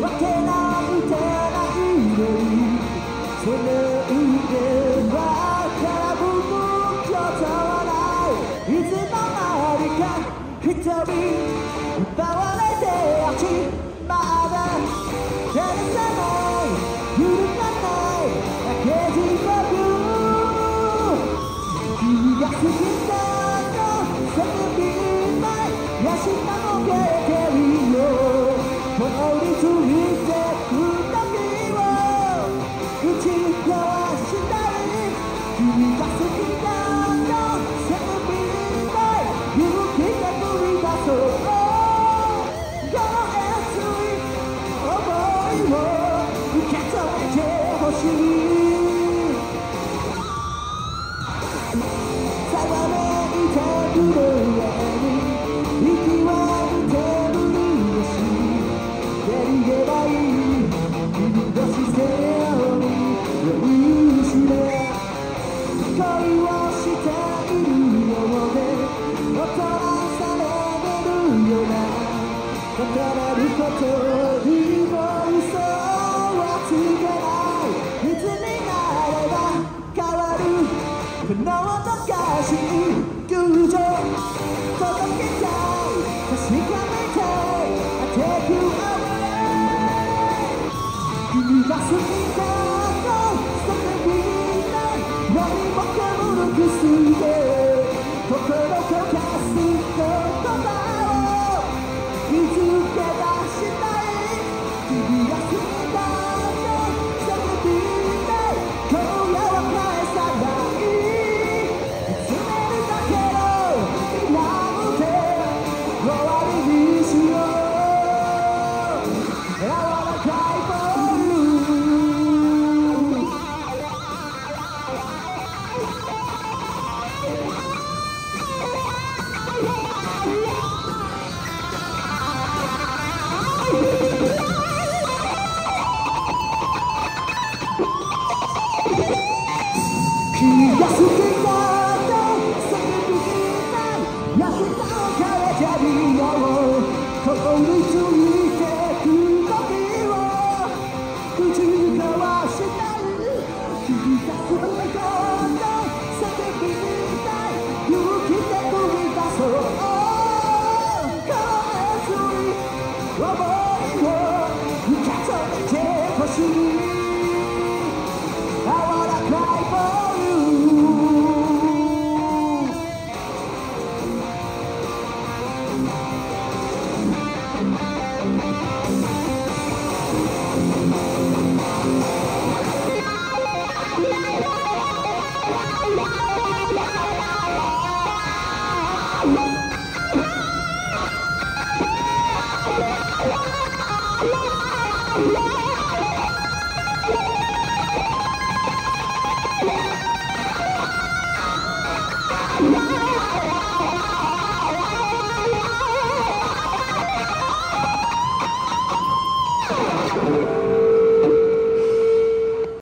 What can I do? Tell I do. So now Get up, get up,「心にことを今急は違う」告。